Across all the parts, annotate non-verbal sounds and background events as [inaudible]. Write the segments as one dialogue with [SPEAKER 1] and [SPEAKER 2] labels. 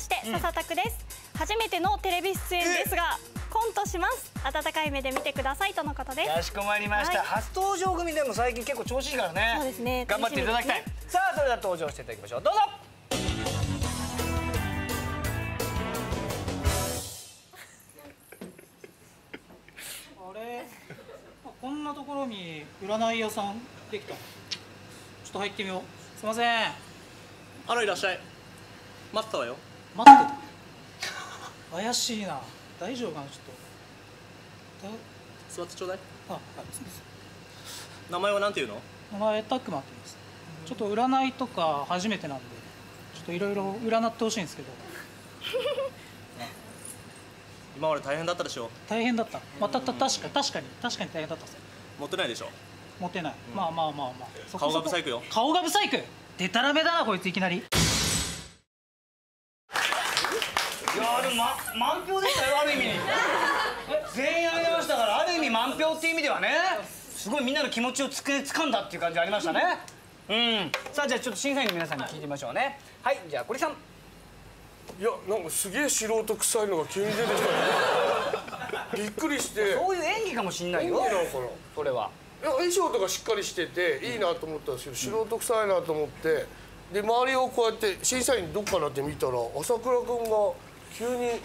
[SPEAKER 1] して笹拓です、初めてのテレビ出演ですがコントします。温かい目で見てくださいとのことです。
[SPEAKER 2] かしこまりました、
[SPEAKER 1] はい。
[SPEAKER 2] 初登場組でも最近結構調子いいからね。
[SPEAKER 1] そうですね。
[SPEAKER 2] 頑張っていただきたい、
[SPEAKER 1] 楽しみ
[SPEAKER 2] さあそれでは登場していただきましょう。どうぞ。[laughs]
[SPEAKER 3] あれ？こんなところに占い屋さんできたちょっと入ってみよう。すいません。
[SPEAKER 4] あらいらっしゃい。待ってたわよ
[SPEAKER 3] 待って。た怪しいな。大丈夫かなちょっと。だ
[SPEAKER 4] 座ってちょうだい。
[SPEAKER 3] あはい
[SPEAKER 4] 名前はなんていうの？
[SPEAKER 3] 名前タックマって言います。ちょっと占いとか初めてなんでちょっといろいろ占ってほしいんですけど。[laughs]
[SPEAKER 4] 今まで大変だったでしょ？
[SPEAKER 3] 大変だった。またた確か確かに確かに大変だったっす
[SPEAKER 4] 持ってないでしょ？
[SPEAKER 3] モテない、まあまあまあまあ。そこそこ。
[SPEAKER 4] 顔がブサイクよ。
[SPEAKER 3] 顔がブサイク。でたらめだなこいついきなり
[SPEAKER 2] いやでも、ま、満票でしたよある意味。全員あげましたからある意味満票っていう意味ではねすごいみんなの気持ちをつく掴んだっていう感じありましたね。うん。さあじゃあちょっと審査員の皆さんに聞いてみましょうね。はいじゃあ堀さん。
[SPEAKER 5] いやなんかすげえ素人臭いのが急に出てきたね。びっくりして。
[SPEAKER 2] そういう演技かもしんないよ。
[SPEAKER 5] 演技なのかな
[SPEAKER 2] それは。い
[SPEAKER 5] や衣装とかしっかりしてていいなと思ったんですけど、素人臭いなと思って。で周りをこうやって審査員どっかなって見たら朝倉君が急に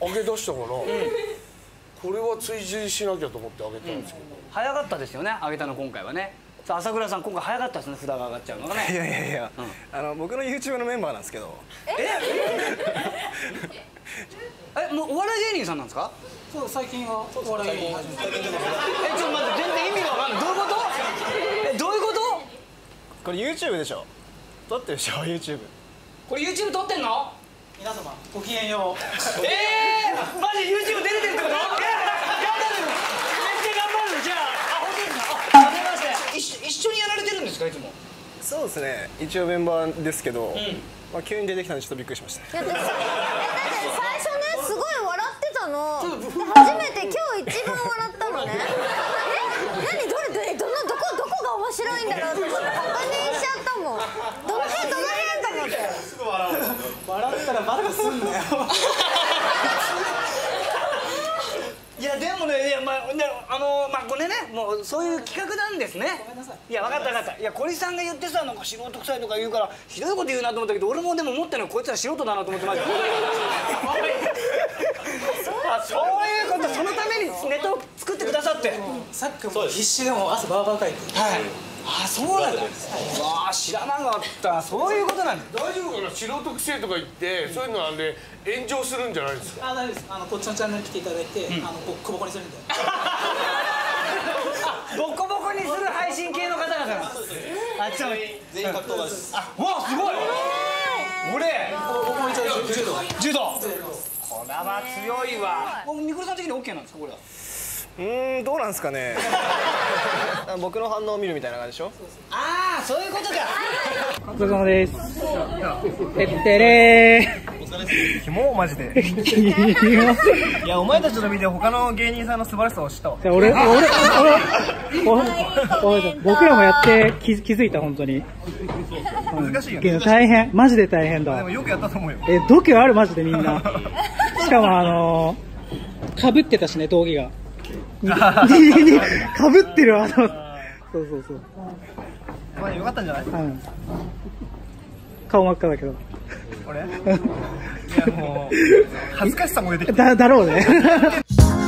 [SPEAKER 5] 上げ出したから、これは追随しなきゃと思って上げたんですけど、
[SPEAKER 2] 早かったですよね上げたの今回はね。さあ朝倉さん今回早かったですね札が上がっちゃうのが
[SPEAKER 6] い
[SPEAKER 2] ね
[SPEAKER 6] やいやいや、あの僕の YouTube のメンバーなんですけど。
[SPEAKER 2] え？[laughs] もうお笑い芸人さんなんですか？
[SPEAKER 3] そう最近はお笑いを始めた
[SPEAKER 2] えちょっと待って全然意味がわかんない。どういうこと？えどういうこと？
[SPEAKER 6] これ YouTube でしょ？撮ってるでしょ YouTube
[SPEAKER 2] これ YouTube 撮ってんの？
[SPEAKER 3] 皆様ごきげんよう。[laughs]
[SPEAKER 2] えー、マジ YouTube 出れてるってこと？[laughs] えー、頑張る。めっちゃ頑張るじゃああ本当ですか？あはじめまして一緒一緒にやられてるんですかいつも？
[SPEAKER 6] そうですね。一応メンバーですけど、まあ、急に出てきたんでちょっとびっくりしました。
[SPEAKER 7] いやだって最初ねすごい笑ってたの。で初めて今日一番笑ったのね。え何？どれどれ？どのどこどこが面白いんだろうって確認しちゃったもんどの辺どの辺と思って
[SPEAKER 3] 笑ったらバカすんなよ。[laughs]
[SPEAKER 2] いやでもねいやまあねあのまあこれね。もうそういう企画なんですね。
[SPEAKER 3] ごめんなさい。
[SPEAKER 2] いや分かった分かった。い。や小リさんが言ってさなんか素人臭いとか言うからひどいこと言うなと思ったけど俺もでも思ってるのはこいつは素人だなと思ってました [laughs] あそういうことそのためにネタを作って。
[SPEAKER 3] さっきも必死でも汗バーバーかいて。
[SPEAKER 2] あそうなんだ。うわあ知らなかった。そういうことなんだ。
[SPEAKER 5] 大丈夫かな？素人臭いとか言って、そういうのはね炎上するんじゃないですか？
[SPEAKER 3] あ大丈夫です。あのこっちのチャンネル来ていただいて、あのボッコボコにするんで。[laughs]
[SPEAKER 2] ボコボコにする配信系の方々なんです。あちょ全員格闘家ですあわあすごい。俺
[SPEAKER 3] 僕も一応柔道。
[SPEAKER 2] 柔道。これは強いわ。もうミクロさん的に OK なんですかこれは？
[SPEAKER 6] うーんどうなんですかね。[laughs] 僕の反応を見るみたいな感じでしょ？
[SPEAKER 2] ああそういうことか。
[SPEAKER 3] お疲れ様ですてってれ
[SPEAKER 6] キモマジで。
[SPEAKER 3] ー [laughs]
[SPEAKER 6] いやお前たちの見て他の芸人さんの素晴らしさを知ったわ。
[SPEAKER 3] じゃあ俺 [laughs] 俺俺俺俺僕らもやって気気づいた本当に。
[SPEAKER 6] 難しいよね。
[SPEAKER 3] けど大変。マジで大変だ。
[SPEAKER 6] でもよくやったと思うよ。
[SPEAKER 3] え度胸あるマジでみんな。しかもあのかぶってたしね道着が [laughs] かぶってるあの。そうそうそう。
[SPEAKER 6] まあよかったんじゃない？
[SPEAKER 3] うん顔真っ赤だけど。
[SPEAKER 6] 俺いやもう恥ずかしさも出てきた
[SPEAKER 3] だだろうね [laughs]